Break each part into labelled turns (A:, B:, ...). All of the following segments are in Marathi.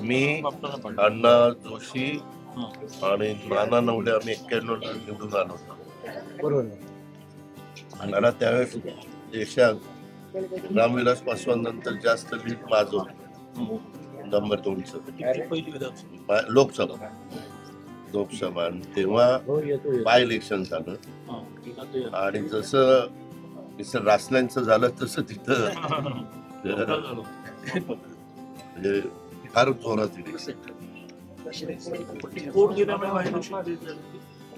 A: मी अण्णा जोशी आणि नाना नवडे आम्ही एक्क्याण्णव निवडून आलो होतो. मला त्यावेळेस देशात रामविलास पासवान नंतर जास्त लीड माझं होतं. नंबर दोनचं. लोकसभा. लोकसभा. आणि तेव्हा. बाय इलेक्शन झालं. आणि जसं मिस्टर रासल्यांचं झालं तसं तिथं. म्हणजे फार जोरात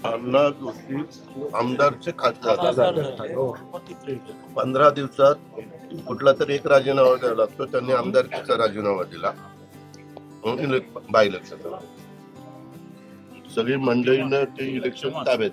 A: अण्णा जोशी आमदारचे खासदार. पंधरा दिवसात कुठला तरी एक राजीनामा द्यावा लागतो त्यांनी आमदारकीचा राजीनामा दिला. बाय लक्षात सगळी मंडळीनं ते इलेक्शन ताब्यात